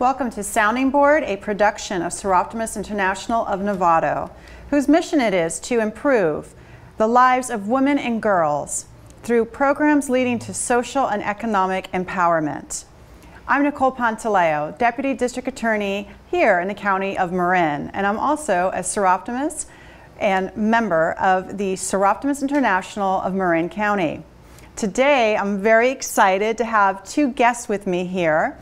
Welcome to Sounding Board, a production of Soroptimist International of Novato, whose mission it is to improve the lives of women and girls through programs leading to social and economic empowerment. I'm Nicole Pantaleo, Deputy District Attorney here in the County of Marin, and I'm also a Soroptimist and member of the Soroptimist International of Marin County. Today, I'm very excited to have two guests with me here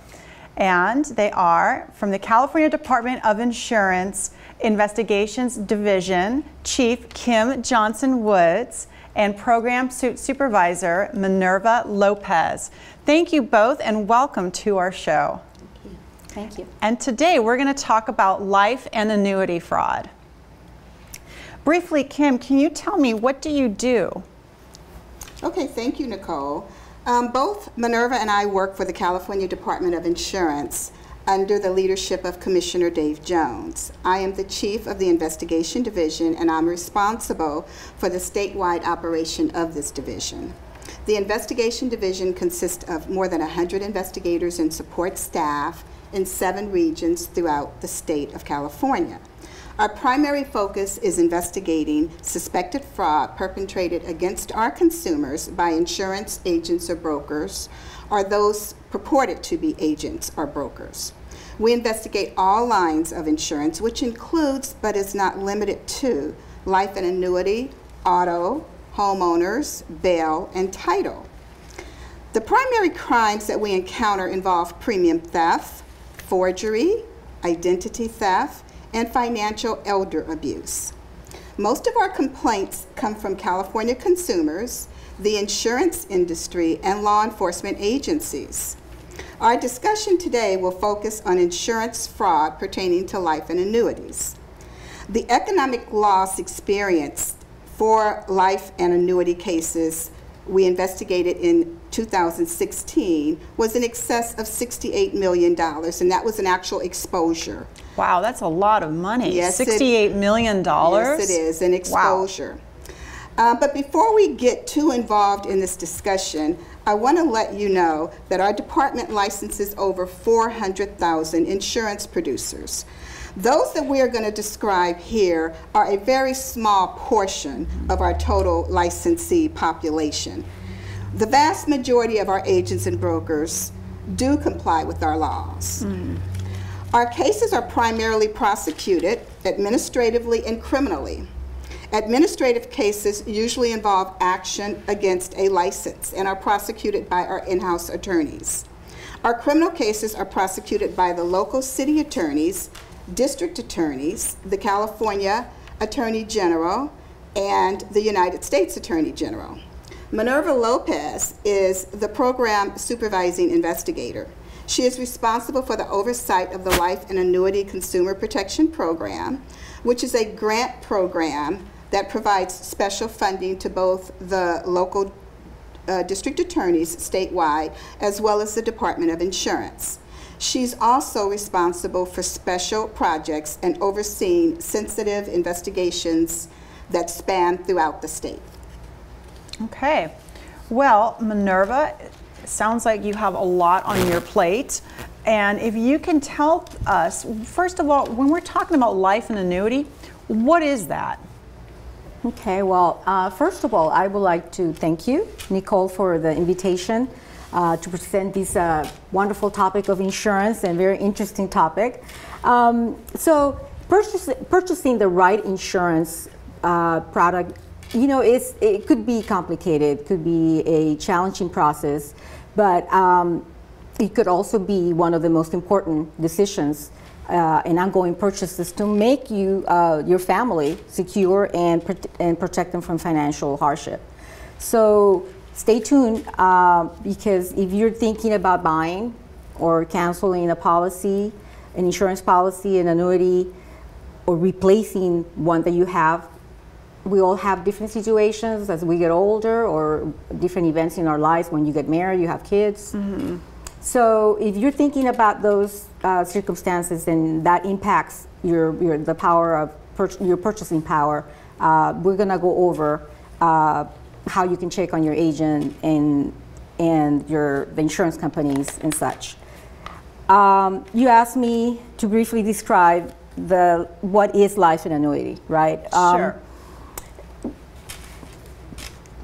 and they are from the California Department of Insurance Investigations Division, Chief Kim Johnson Woods, and Program Suit Supervisor Minerva Lopez. Thank you both and welcome to our show. Thank you. Thank you. And today we're going to talk about life and annuity fraud. Briefly, Kim, can you tell me what do you do? Okay, thank you, Nicole. Um, both Minerva and I work for the California Department of Insurance under the leadership of Commissioner Dave Jones. I am the chief of the investigation division and I'm responsible for the statewide operation of this division. The investigation division consists of more than 100 investigators and support staff in seven regions throughout the state of California. Our primary focus is investigating suspected fraud perpetrated against our consumers by insurance agents or brokers, or those purported to be agents or brokers. We investigate all lines of insurance, which includes but is not limited to life and annuity, auto, homeowners, bail, and title. The primary crimes that we encounter involve premium theft, forgery, identity theft, and financial elder abuse. Most of our complaints come from California consumers, the insurance industry, and law enforcement agencies. Our discussion today will focus on insurance fraud pertaining to life and annuities. The economic loss experienced for life and annuity cases we investigated in 2016 was in excess of $68 million, and that was an actual exposure. Wow, that's a lot of money. Yes, $68 million. Yes, it is, an exposure. Wow. Uh, but before we get too involved in this discussion, I want to let you know that our department licenses over 400,000 insurance producers. Those that we are going to describe here are a very small portion of our total licensee population. The vast majority of our agents and brokers do comply with our laws. Mm. Our cases are primarily prosecuted administratively and criminally. Administrative cases usually involve action against a license and are prosecuted by our in-house attorneys. Our criminal cases are prosecuted by the local city attorneys district attorneys, the California Attorney General, and the United States Attorney General. Minerva Lopez is the program supervising investigator. She is responsible for the oversight of the Life and Annuity Consumer Protection Program, which is a grant program that provides special funding to both the local uh, district attorneys statewide as well as the Department of Insurance. She's also responsible for special projects and overseeing sensitive investigations that span throughout the state. Okay. Well, Minerva, sounds like you have a lot on your plate. And if you can tell us, first of all, when we're talking about life and annuity, what is that? Okay, well, uh, first of all, I would like to thank you, Nicole, for the invitation uh, to present this uh, wonderful topic of insurance and very interesting topic. Um, so purchase, purchasing the right insurance uh, product, you know, it could be complicated, could be a challenging process, but um, it could also be one of the most important decisions uh, and ongoing purchases to make you, uh, your family secure and, and protect them from financial hardship. So stay tuned uh, because if you're thinking about buying or canceling a policy, an insurance policy, an annuity, or replacing one that you have, we all have different situations as we get older or different events in our lives when you get married, you have kids. Mm-hmm. So if you're thinking about those uh, circumstances and that impacts your, your the power of pur- your purchasing power, uh, we're gonna go over uh, how you can check on your agent and and your the insurance companies and such. Um, you asked me to briefly describe the what is life and annuity, right? Um, Sure.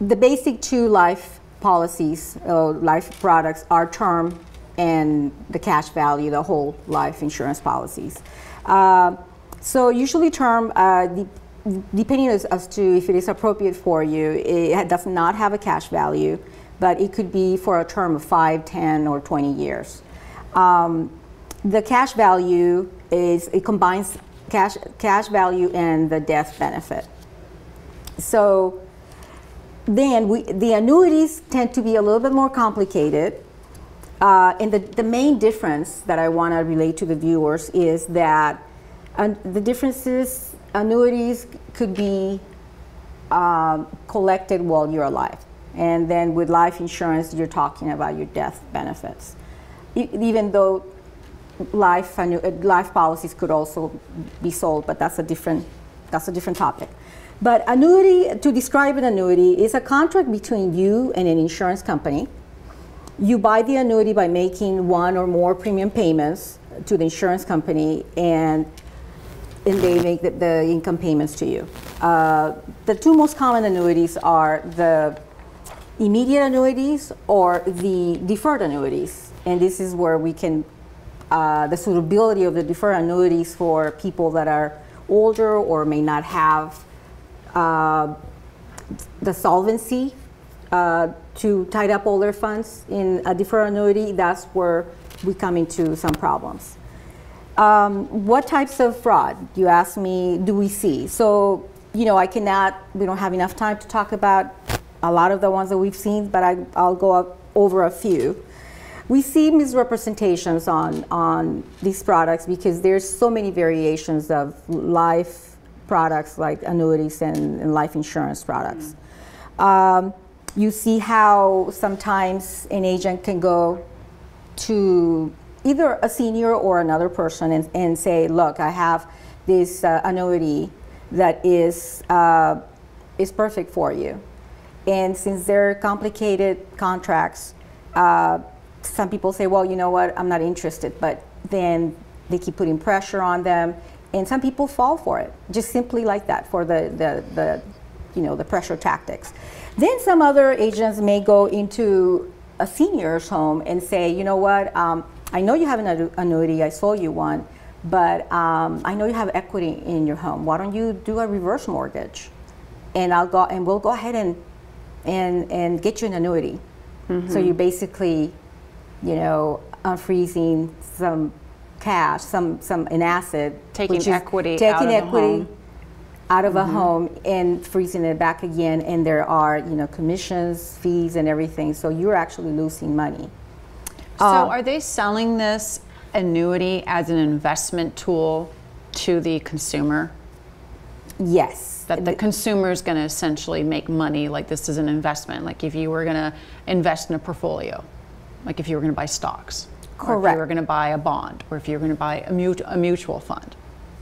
The basic two life policies, uh, life products are term and the cash value, the whole life insurance policies. Uh, so usually term, uh, de- depending as, as to if it is appropriate for you, it does not have a cash value, but it could be for a term of 5, 10, or 20 years. Um, the cash value is, it combines cash, cash value and the death benefit. So then we, the annuities tend to be a little bit more complicated. Uh, and the, the main difference that I want to relate to the viewers is that uh, the differences, annuities could be um, collected while you're alive. And then with life insurance, you're talking about your death benefits. E- even though life, uh, life policies could also be sold, but that's a different, that's a different topic. But annuity, to describe an annuity, is a contract between you and an insurance company. You buy the annuity by making one or more premium payments to the insurance company, and, and they make the, the income payments to you. Uh, the two most common annuities are the immediate annuities or the deferred annuities. And this is where we can, uh, the suitability of the deferred annuities for people that are older or may not have the solvency uh, to tie up all their funds in a deferred annuity, that's where we come into some problems. Um, what types of fraud, you ask me, do we see? So, you know, I cannot, we don't have enough time to talk about a lot of the ones that we've seen, but I, I'll go up over a few. We see misrepresentations on, on these products because there's so many variations of life products like annuities and, and life insurance products. Um, you see how sometimes an agent can go to either a senior or another person and, and say, look, I have this uh, annuity that is, uh, is perfect for you. And since they're complicated contracts, uh, some people say, well, you know what, I'm not interested. But then they keep putting pressure on them. And some people fall for it, just simply like that, for the, the, the you know, the pressure tactics. Then some other agents may go into a senior's home and say, you know what, um, I know you have an annuity, I sold you one, but um, I know you have equity in your home. Why don't you do a reverse mortgage? And I'll go and we'll go ahead and and and get you an annuity. So you basically, you know, unfreezing some cash, some some an asset, Taking equity taking out equity home. out of a home and freezing it back again, and there are you know commissions, fees, and everything. So you're actually losing money. So Uh, are they selling this annuity as an investment tool to the consumer? Yes. That the consumer is going to essentially make money like this is an investment, like if you were going to invest in a portfolio, like if you were going to buy stocks, or if Correct. you were going to buy a bond, or if you were going to buy a, mut- a mutual fund.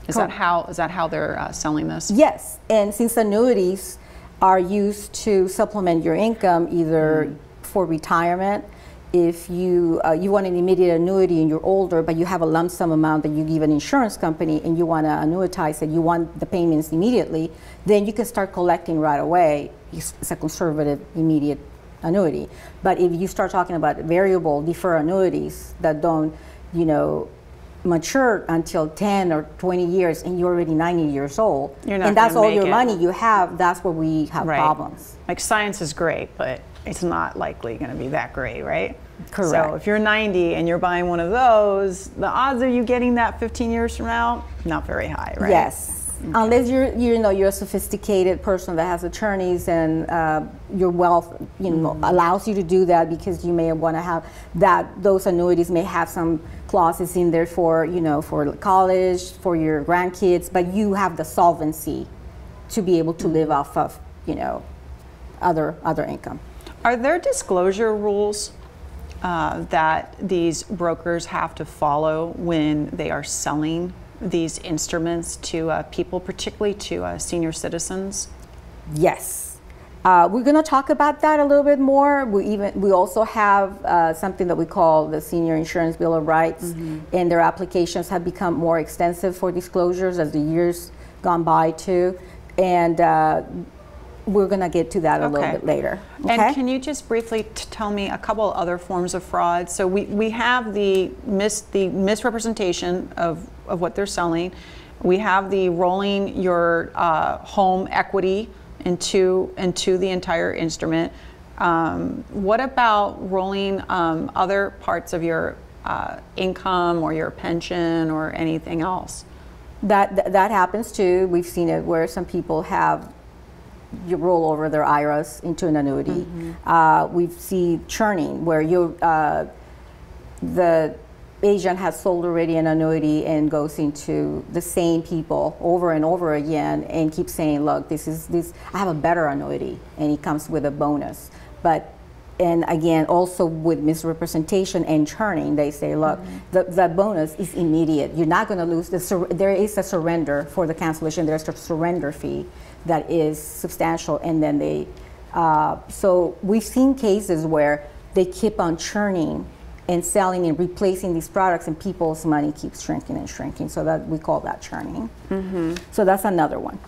Is that how is that how they're uh, selling this? Yes, and since annuities are used to supplement your income, either for retirement, if you uh, you want an immediate annuity and you're older, but you have a lump sum amount that you give an insurance company and you want to annuitize it, you want the payments immediately, then you can start collecting right away. It's it's a conservative immediate annuity. But if you start talking about variable deferred annuities that don't, you know, mature until 10 or 20 years and you're already 90 years old and that's all your it. money you have that's where we have Right. problems Like science is great, but it's not likely going to be that great, right? Correct so if you're 90 and you're buying one of those, the odds of you getting that 15 years from now, not very high, right? yes unless you're you know you're a sophisticated person that has attorneys and uh, your wealth you know Mm-hmm. allows you to do that because you may want to have that those annuities may have some clauses in there for you know for college for your grandkids but you have the solvency to be able to live off of you know other other income. Are there disclosure rules uh, that these brokers have to follow when they are selling these instruments to uh, people, particularly to uh, senior citizens? Yes. Uh, we're going to talk about that a little bit more. We even we also have uh, something that we call the Senior Insurance Bill of Rights, mm-hmm. and their applications have become more extensive for disclosures as the years gone by too, and uh, we're going to get to that a okay. little bit later. Okay? And can you just briefly tell me a couple other forms of fraud? So we, we have the mis the misrepresentation of, of what they're selling. We have the rolling your uh, home equity into, into the entire instrument. Um, what about rolling um, other parts of your uh, income or your pension or anything else? That, that happens too. We've seen it where some people have roll over their IRAs into an annuity. Mm-hmm. Uh, we see churning where you uh, the agent has sold already an annuity and goes into the same people over and over again and keeps saying, look, this is this, I have a better annuity and he comes with a bonus. But, and again, also with misrepresentation and churning, they say, look, mm-hmm. the, the bonus is immediate. You're not going to lose, the sur- there is a surrender for the cancellation, there's a surrender fee that is substantial and then they, uh, so we've seen cases where they keep on churning and selling and replacing these products and people's money keeps shrinking and shrinking. So that we call that churning. Mm-hmm. so that's another one.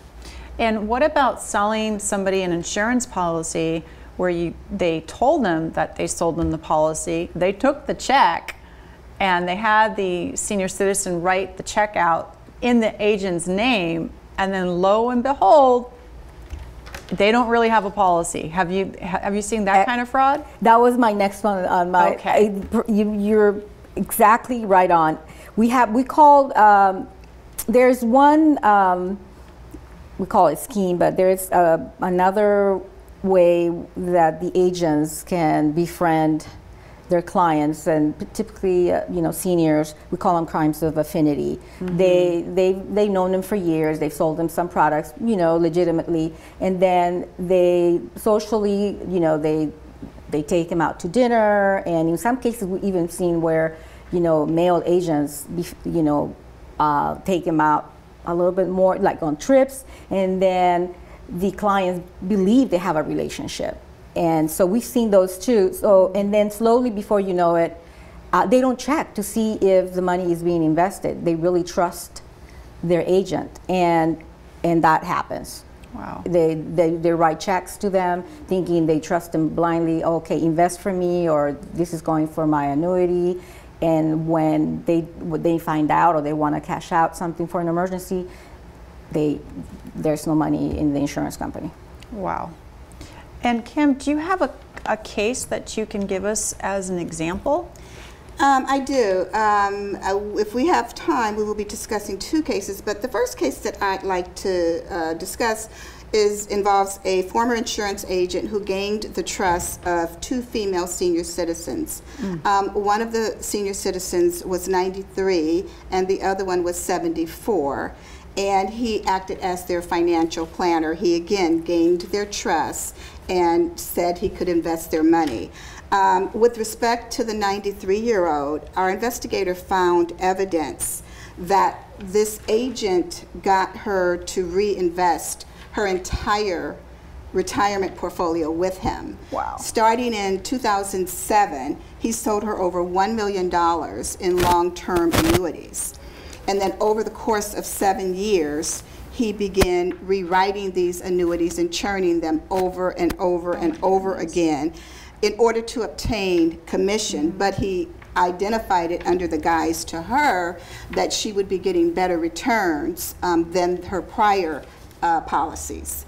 And what about selling somebody an insurance policy where you they told them that they sold them the policy they took the check and they had the senior citizen write the check out in the agent's name and then lo and behold they don't really have a policy. Have you have you seen that uh, kind of fraud? That was my next one on my. Okay. you, are exactly right on. We have we called. Um, there's one. Um, we call it scheme, but there's uh, another way that the agents can befriend their clients and typically uh, you know seniors we call them crimes of affinity mm-hmm. they they they've known them for years they've sold them some products you know legitimately and then they socially you know they they take them out to dinner and in some cases we've even seen where you know male agents you know uh, take them out a little bit more like on trips and then the clients believe they have a relationship and so we've seen those too. So, and then slowly before you know it, uh, they don't check to see if the money is being invested. They really trust their agent, and and that happens. Wow. They, they, they write checks to them thinking they trust them blindly. Okay, invest for me, or this is going for my annuity. And when they when they find out or they want to cash out something for an emergency, they there's no money in the insurance company. Wow. And Kim, do you have a, a case that you can give us as an example? Um, I do. Um, if we have time, we will be discussing two cases. But the first case that I'd like to uh, discuss is involves a former insurance agent who gained the trust of two female senior citizens. Mm. Um, one of the senior citizens was 93, and the other one was 74. And he acted as their financial planner. He again gained their trust and said he could invest their money. Um, with respect to the 93 year old, our investigator found evidence that this agent got her to reinvest her entire retirement portfolio with him. Wow. Starting in 2007, he sold her over $1 million in long term annuities. And then over the course of seven years, he began rewriting these annuities and churning them over and over and over again in order to obtain commission, but he identified it under the guise to her that she would be getting better returns um, than her prior uh, policies.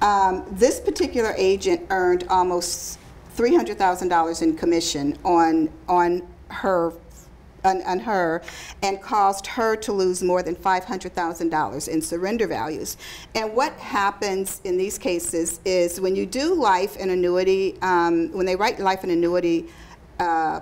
Um, this particular agent earned almost $300,000 in commission on, on her on, on her and caused her to lose more than $500,000 in surrender values. And what happens in these cases is when you do life and annuity, um, when they write life and annuity uh,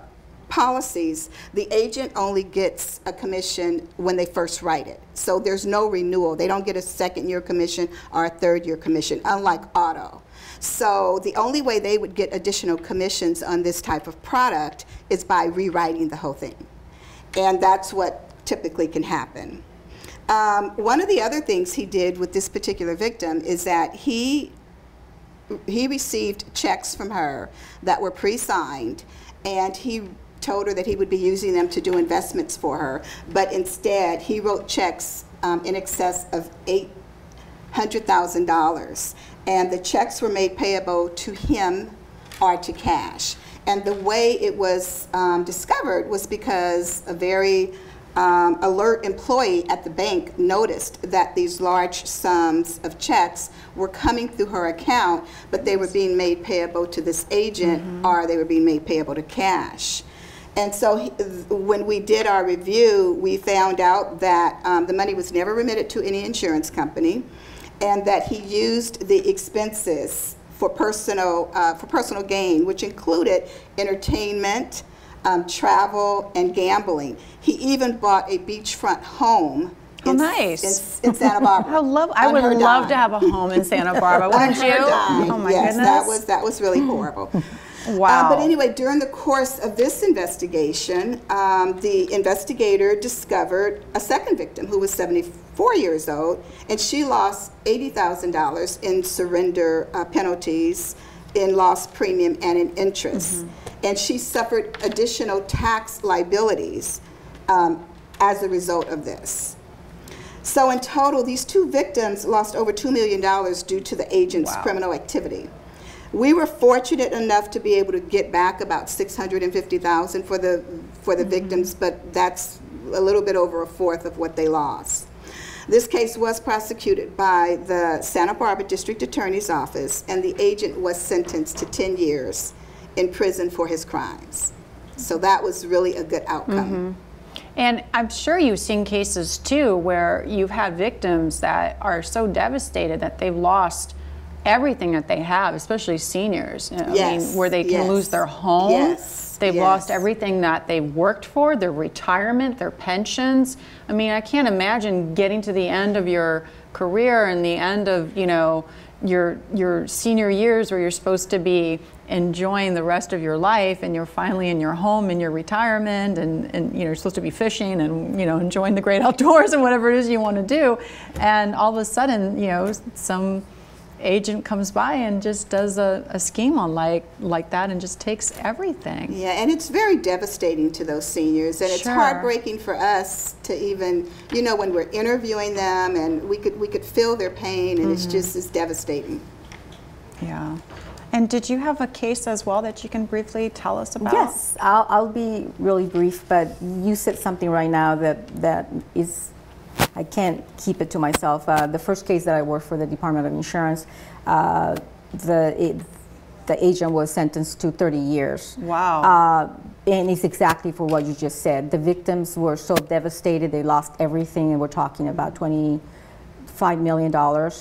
policies, the agent only gets a commission when they first write it. So there's no renewal. They don't get a second year commission or a third year commission, unlike auto. So the only way they would get additional commissions on this type of product is by rewriting the whole thing and that's what typically can happen. Um, one of the other things he did with this particular victim is that he he received checks from her that were pre-signed, and he told her that he would be using them to do investments for her. But instead, he wrote checks um, in excess of eight hundred thousand dollars, and the checks were made payable to him or to cash. And the way it was um, discovered was because a very um, alert employee at the bank noticed that these large sums of checks were coming through her account, but they were being made payable to this agent or they were being made payable to cash. And so he, when we did our review, we found out that um, the money was never remitted to any insurance company and that he used the expenses for personal, uh, for personal gain, which included entertainment, um, travel, and gambling. He even bought a beachfront home Oh, in, nice. in, in Santa Barbara. How love! I would love dime. to have a home in Santa Barbara, wouldn't you? dime. Oh my yes, goodness! that was that was really horrible. Wow. Uh, but anyway, during the course of this investigation, um, the investigator discovered a second victim who was 74 years old, and she lost $80,000 in surrender uh, penalties, in lost premium, and in interest. And she suffered additional tax liabilities um, as a result of this. So in total, these two victims lost over $2 million due to the agent's Wow. criminal activity. We were fortunate enough to be able to get back about 650,000 for the for the mm-hmm. victims, but that's a little bit over a fourth of what they lost. This case was prosecuted by the Santa Barbara District Attorney's Office, and the agent was sentenced to 10 years in prison for his crimes. So that was really a good outcome. Mm-hmm. And I'm sure you've seen cases too where you've had victims that are so devastated that they've lost everything that they have, especially seniors. I Yes, mean, where they can yes, lose their home. yes, They've lost everything that they worked for, their retirement, their pensions. I mean, I can't imagine getting to the end of your career and the end of, you know, your your senior years where you're supposed to be enjoying the rest of your life and you're finally in your home in your retirement and, and you know you're supposed to be fishing and you know enjoying the great outdoors and whatever it is you want to do and all of a sudden you know some agent comes by and just does a, a scheme on like like that and just takes everything Yeah, and it's very devastating to those seniors, and it's Sure. heartbreaking for us to even, you know, when we're interviewing them, and we could we could feel their pain, and Mm-hmm. it's just it's devastating. yeah and did you have a case as well that you can briefly tell us about Yes, I'll, I'll be really brief, but you said something right now that, that is, I can't keep it to myself. Uh, the first case that I worked for the Department of Insurance, uh, the, it, the agent was sentenced to 30 years. Wow. Uh, and it's exactly for what you just said. The victims were so devastated, they lost everything, and we're talking about $25 million.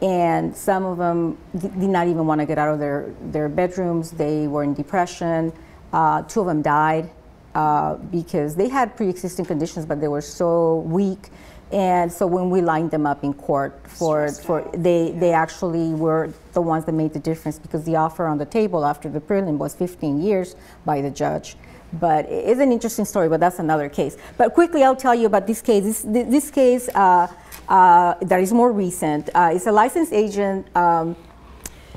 And some of them d- did not even want to get out of their, their bedrooms. They were in depression. Uh, two of them died uh, because they had pre existing conditions, but they were so weak. And so when we lined them up in court for, for they, they actually were the ones that made the difference because the offer on the table after the prelim was 15 years by the judge. But it's an interesting story, but that's another case. But quickly, I'll tell you about this case. This, this case uh, uh, that is more recent uh, is a licensed agent um,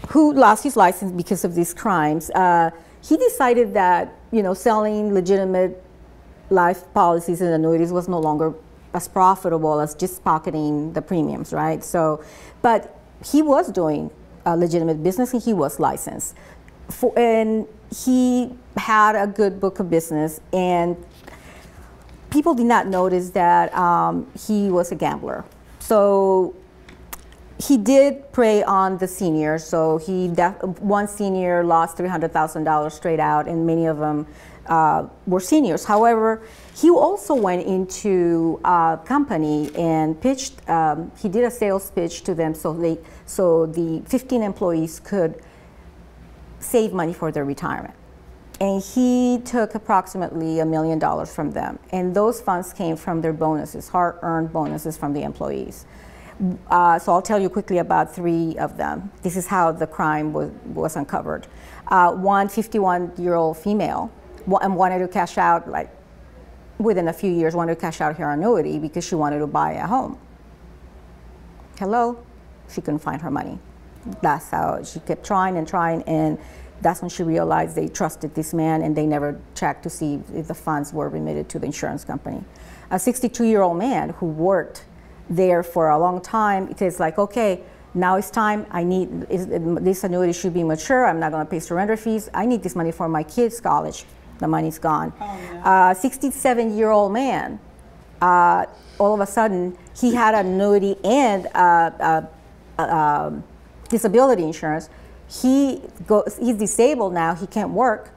who lost his license because of these crimes. Uh, he decided that you know selling legitimate life policies and annuities was no longer as profitable as just pocketing the premiums, right? So, but he was doing a legitimate business and he was licensed. For, and he had a good book of business and people did not notice that um, he was a gambler. So he did prey on the seniors. So he one senior lost three hundred thousand dollars straight out, and many of them uh, were seniors. However, he also went into a company and pitched. Um, he did a sales pitch to them, so they so the fifteen employees could save money for their retirement. And he took approximately a million dollars from them. And those funds came from their bonuses, hard earned bonuses from the employees. Uh, so I'll tell you quickly about three of them. This is how the crime was, was uncovered. Uh, one 51 year old female and wanted to cash out, like within a few years, wanted to cash out her annuity because she wanted to buy a home. Hello? She couldn't find her money. that's how she kept trying and trying, and that's when she realized they trusted this man and they never checked to see if the funds were remitted to the insurance company. A 62 year old man who worked there for a long time, it is like, okay, now it's time. I need this annuity should be mature. I'm not going to pay surrender fees. I need this money for my kids' college. The money's gone. Oh, uh, 67 year old man. Uh, all of a sudden, he had an annuity and uh, uh um, disability insurance. He goes, he's disabled now. He can't work.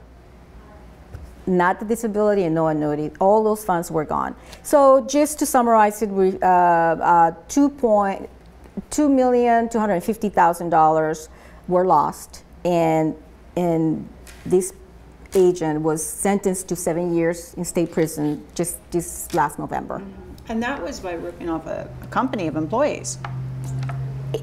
Not the disability and no annuity. All those funds were gone. So just to summarize it, we uh, uh, two point two million two hundred fifty thousand dollars were lost, and and this agent was sentenced to seven years in state prison just this last November. Mm-hmm. And that was by ripping off a, a company of employees.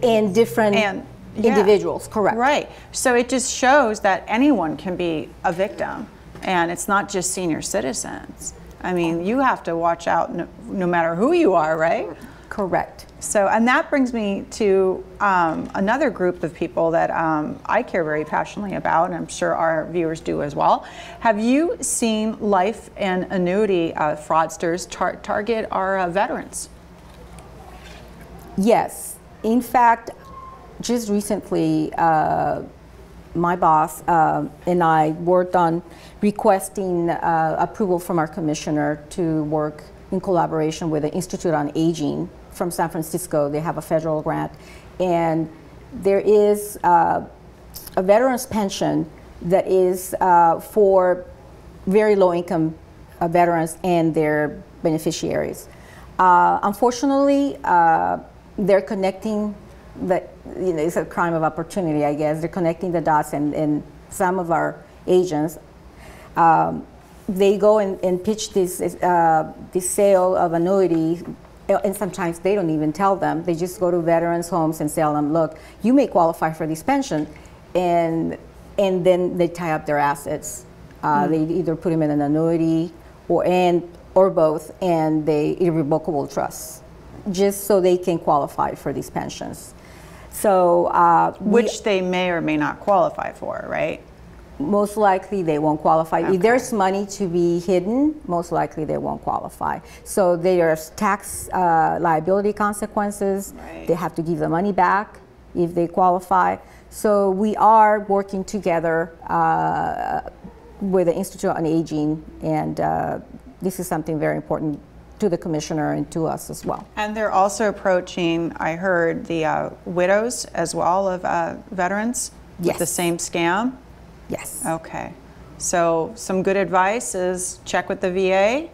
And different and, yeah. individuals, correct. Right. So it just shows that anyone can be a victim, and it's not just senior citizens. I mean, you have to watch out no, no matter who you are, right? Correct. So, and that brings me to um, another group of people that um, I care very passionately about, and I'm sure our viewers do as well. Have you seen life and annuity uh, fraudsters tar- target our uh, veterans? Yes. In fact, just recently, uh, my boss uh, and I worked on requesting uh, approval from our commissioner to work in collaboration with the Institute on Aging from San Francisco. They have a federal grant. And there is uh, a veteran's pension that is uh, for very low income uh, veterans and their beneficiaries. Uh, unfortunately, uh, they're connecting the, you know, it's a crime of opportunity, I guess. They're connecting the dots, and, and some of our agents um, they go and, and pitch this uh, this sale of annuity and sometimes they don't even tell them. They just go to veterans' homes and tell them, "Look, you may qualify for this pension," and and then they tie up their assets. Uh, mm. They either put them in an annuity or and or both, and they irrevocable trusts, just so they can qualify for these pensions. So, uh, which we, they may or may not qualify for, right? Most likely they won't qualify. Okay. If there's money to be hidden, most likely they won't qualify. So there's tax uh, liability consequences. Right. They have to give the money back if they qualify. So we are working together uh, with the Institute on Aging, and uh, this is something very important to the commissioner and to us as well. And they're also approaching, I heard, the uh, widows as well of uh, veterans yes. with the same scam. Yes. Okay. So some good advice is check with the VA.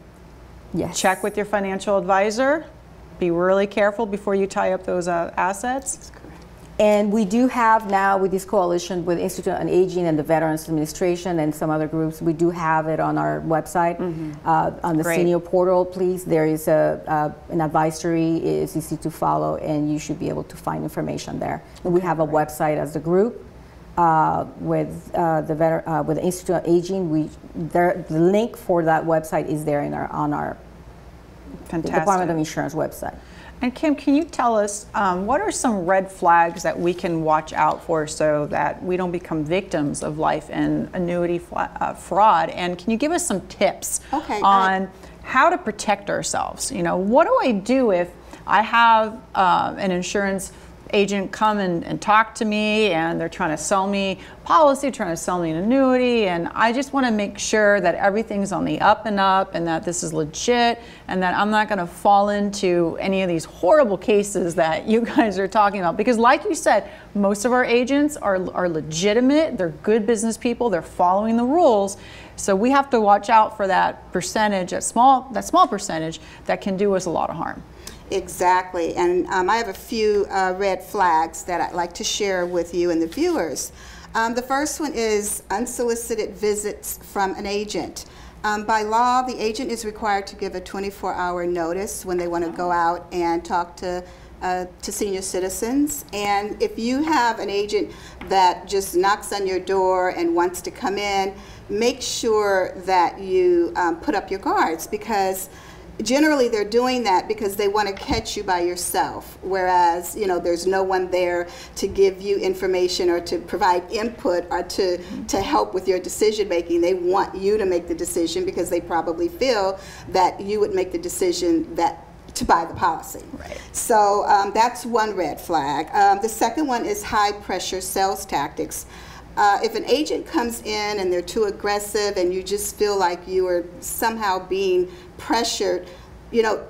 Yes. Check with your financial advisor. Be really careful before you tie up those uh, assets. And we do have now with this coalition with Institute on Aging and the Veterans Administration and some other groups, we do have it on our website, mm-hmm. uh, on the Great. senior portal. Please, there is a uh, an advisory. It's easy to follow, and you should be able to find information there. And we have a website as a group, uh, with uh, the veter- uh, with the Institute of Aging. We there, the link for that website is there in our on our Department of Insurance website. And Kim, can you tell us um, what are some red flags that we can watch out for so that we don't become victims of life and annuity fla- uh, fraud? And can you give us some tips okay, on how to protect ourselves? You know, what do I do if I have uh, an insurance agent come and, and talk to me and they're trying to sell me policy, trying to sell me an annuity, and I just want to make sure that everything's on the up and up and that this is legit and that I'm not going to fall into any of these horrible cases that you guys are talking about. Because, like you said, most of our agents are, are legitimate, they're good business people, they're following the rules. So we have to watch out for that percentage, that small, that small percentage that can do us a lot of harm. Exactly, and um, I have a few uh, red flags that I'd like to share with you and the viewers. Um, the first one is unsolicited visits from an agent. Um, by law, the agent is required to give a 24-hour notice when they want to go out and talk to uh, to senior citizens. And if you have an agent that just knocks on your door and wants to come in, make sure that you um, put up your guards because generally they're doing that because they want to catch you by yourself whereas you know there's no one there to give you information or to provide input or to to help with your decision making they want you to make the decision because they probably feel that you would make the decision that to buy the policy. Right. So um, that's one red flag. Um, the second one is high pressure sales tactics. Uh, if an agent comes in and they're too aggressive and you just feel like you are somehow being pressured, you know,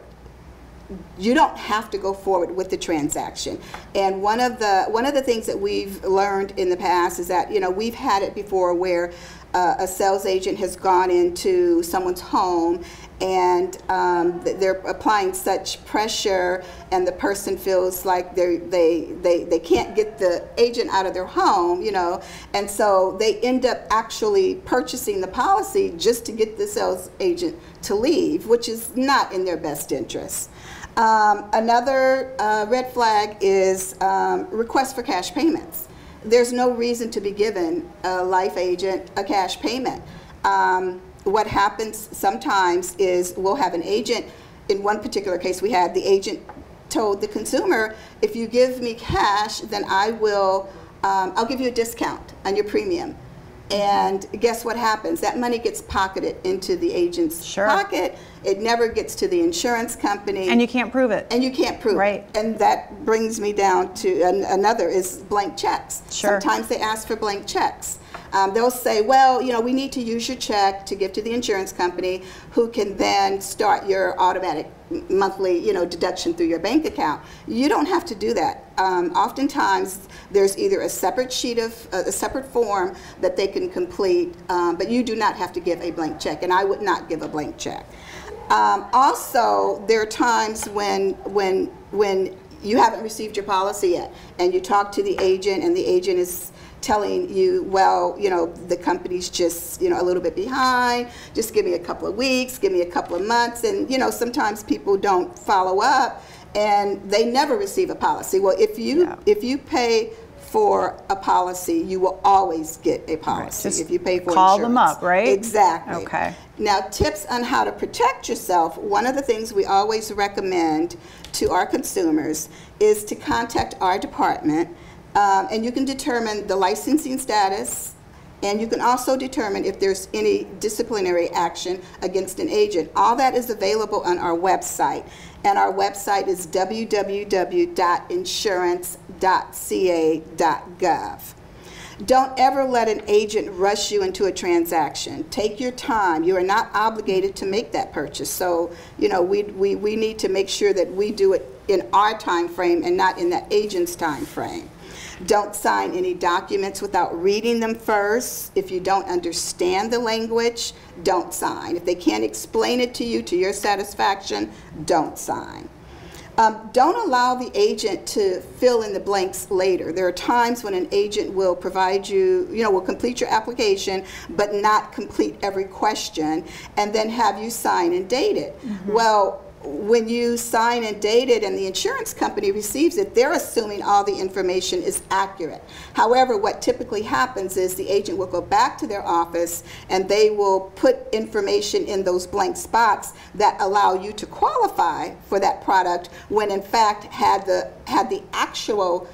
you don't have to go forward with the transaction. And one of the one of the things that we've learned in the past is that you know we've had it before where uh, a sales agent has gone into someone's home and um, they're applying such pressure and the person feels like they they they they can't get the agent out of their home you know and so they end up actually purchasing the policy just to get the sales agent to leave which is not in their best interest. Um, another uh, red flag is um, for cash payments there's no reason to be given a life agent a cash payment um, what happens sometimes is we'll have an agent, in one particular case we had, the agent told the consumer, if you give me cash, then I will, um, I'll give you a discount on your premium. And guess what happens? That money gets pocketed into the agent's Sure. pocket. It never gets to the insurance company. And you can't prove it. And you can't prove Right. it. And that brings me down to an, another is blank checks. Sure. Sometimes they ask for blank checks. Um, they'll say, well, you know, we need to use your check to give to the insurance company, who can then start your automatic monthly, you know, deduction through your bank account. You don't have to do that. Um, oftentimes, there's either a separate sheet of a separate form that they can complete, um, but you do not have to give a blank check, and I would not give a blank check. Um, also, there are times when when when you haven't received your policy yet, and you talk to the agent, and the agent is telling you, well, you know, the company's just, you know, a little bit behind. Just give me a couple of weeks, give me a couple of months, and you know, sometimes people don't follow up, and they never receive a policy. Well, if you Yeah. if you pay for a policy, you will always get a policy. Just if you pay for call them up, right? Exactly. Okay. Now, tips on how to protect yourself. One of the things we always recommend to our consumers is to contact our department, um, and you can determine the licensing status, and you can also determine if there's any disciplinary action against an agent. All that is available on our website, and our website is www.insurance.ca.gov. Don't ever let an agent rush you into a transaction. Take your time. You are not obligated to make that purchase. So, you know, we, we, we need to make sure that we do it in our time frame and not in that agent's time frame. Don't sign any documents without reading them first. If you don't understand the language, don't sign. If they can't explain it to you to your satisfaction, don't sign. Um, don't allow the agent to fill in the blanks later. There are times when an agent will provide you, you know, will complete your application, but not complete every question, and then have you sign and date it. Well, when you sign and date it and the insurance company receives it, they're assuming all the information is accurate. However, what typically happens is the agent will go back to their office and they will put information in those blank spots that allow you to qualify for that product when in fact had the had the actual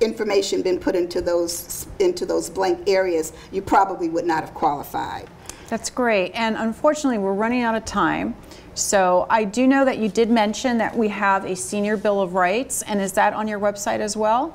information been put into those into those blank areas, you probably would not have qualified. That's great. And unfortunately, we're running out of time. So I do know that you did mention that we have a senior bill of rights, and is that on your website as well?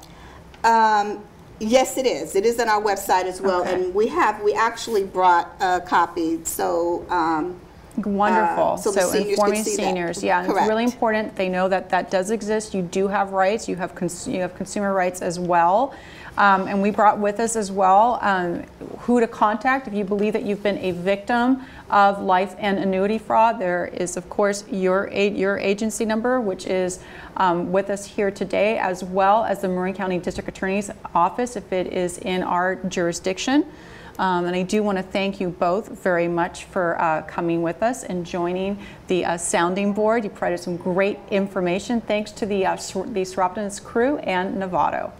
Um, yes, it is. It is on our website as well, Okay. and we have we actually brought a copy. So. Um, Wonderful. Uh, so the seniors informing see that. seniors, yeah, it's really important. They know that that does exist. You do have rights. You have cons- you have consumer rights as well. Um, and we brought with us as well um, who to contact if you believe that you've been a victim of life and annuity fraud. There is, of course, your your agency number, which is um, with us here today, as well as the Marin County District Attorney's Office if it is in our jurisdiction. Um, and I do want to thank you both very much for uh, coming with us and joining the uh, sounding board. You provided some great information. Thanks to the uh, the Soroptimist crew and Novato.